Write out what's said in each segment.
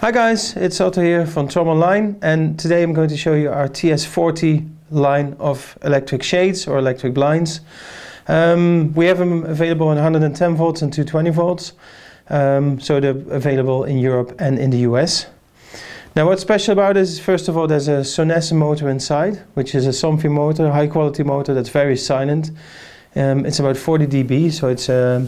Hi guys, it's Otto here from Tromm Online and today I'm going to show you our TS40 line of electric shades or electric blinds. Um, we have them available in 110 volts and 220 volts, um, so they're available in Europe and in the US. Now what's special about this is first of all there's a Sonesse motor inside, which is a Somfy motor, high quality motor that's very silent. Um, it's about 40 dB, so it's uh,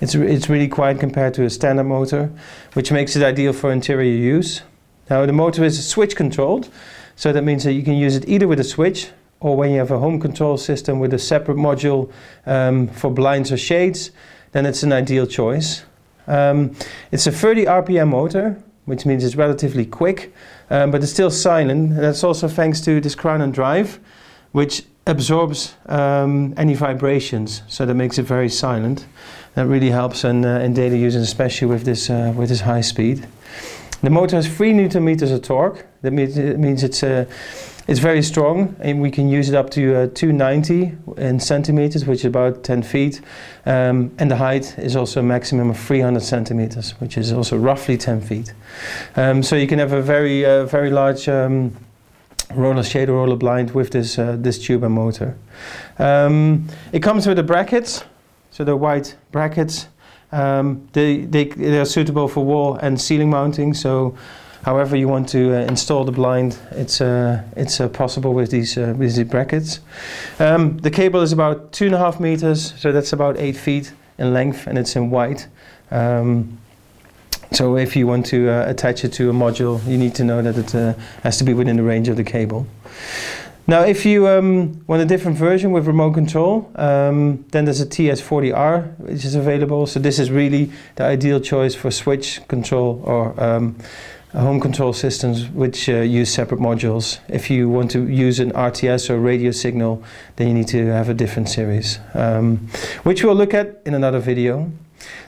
it's, it's really quiet compared to a standard motor, which makes it ideal for interior use. Now the motor is switch controlled, so that means that you can use it either with a switch or when you have a home control system with a separate module um, for blinds or shades, then it's an ideal choice. Um, it's a 30 RPM motor, which means it's relatively quick, um, but it's still silent. That's also thanks to this crown and drive, which absorbs um, any vibrations, so that makes it very silent. That really helps in, uh, in daily use, especially with this, uh, with this high speed. The motor has 3 newton meters of torque. That means, it means it's, uh, it's very strong, and we can use it up to uh, 290 in centimeters, which is about 10 feet. Um, and the height is also a maximum of 300 centimeters, which is also roughly 10 feet. Um, so you can have a very, uh, very large um, roller shade or roller blind with this, uh, this tube and motor. Um, it comes with the brackets, so the white brackets. Um, they, they, they are suitable for wall and ceiling mounting, so however you want to uh, install the blind, it's, uh, it's uh, possible with these, uh, with these brackets. Um, the cable is about two and a half meters, so that's about eight feet in length, and it's in white. Um, so if you want to uh, attach it to a module, you need to know that it uh, has to be within the range of the cable. Now if you um, want a different version with remote control, um, then there's a TS40R which is available. So this is really the ideal choice for switch control or um, home control systems which uh, use separate modules. If you want to use an RTS or radio signal, then you need to have a different series, um, which we'll look at in another video.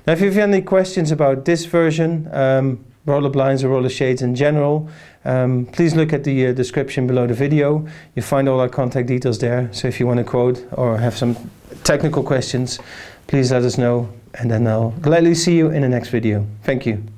Now if you have any questions about this version, um, roller blinds or roller shades in general, um, please look at the uh, description below the video. You'll find all our contact details there. So if you want to quote or have some technical questions, please let us know and then I'll gladly see you in the next video. Thank you.